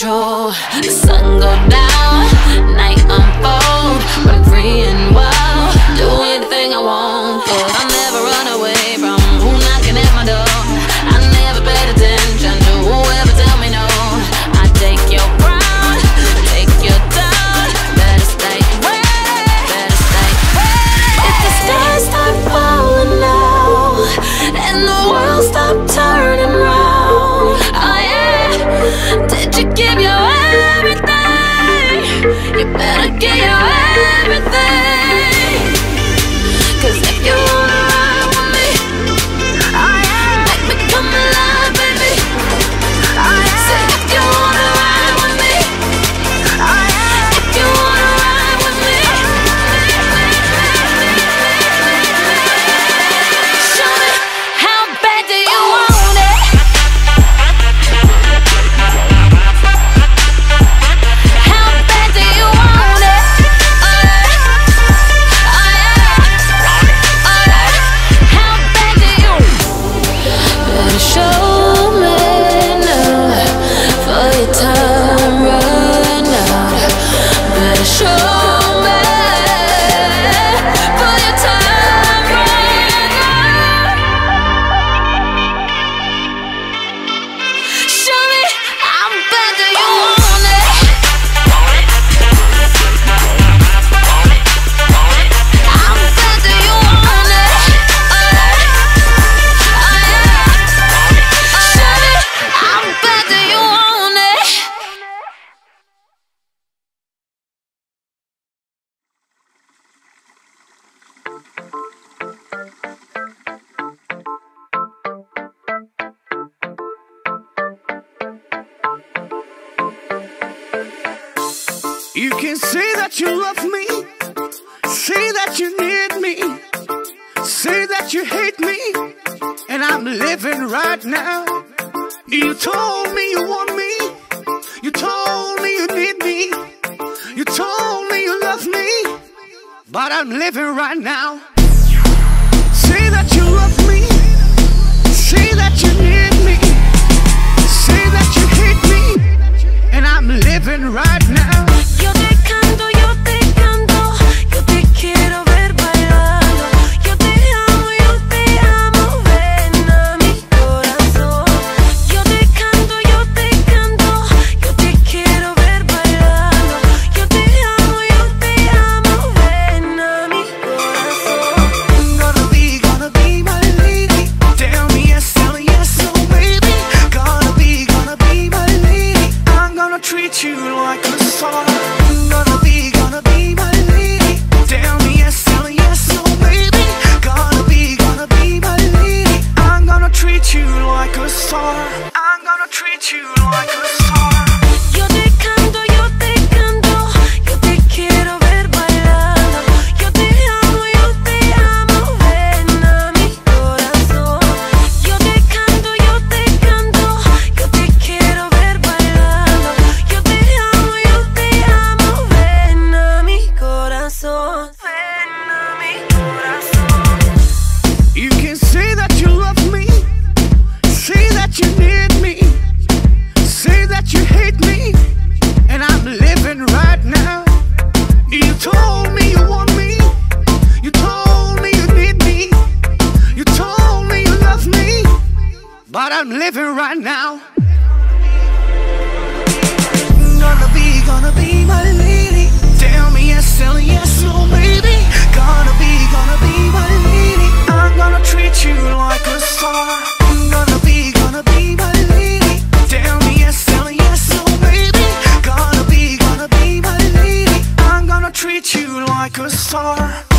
control. The sun go down. you hate me, and I'm living right now. You told me you want me, you told me you need me, you told me you love me, but I'm living right now. Say that you love me, say I'm living right now. Gonna be, gonna be my lady. Tell me yes, tell me yes, no baby. Gonna be, gonna be my lady. I'm gonna treat you like a star. Gonna be, gonna be my lady. Tell me yes, tell me yes, baby. Gonna be, gonna be my lady. I'm gonna treat you like a star.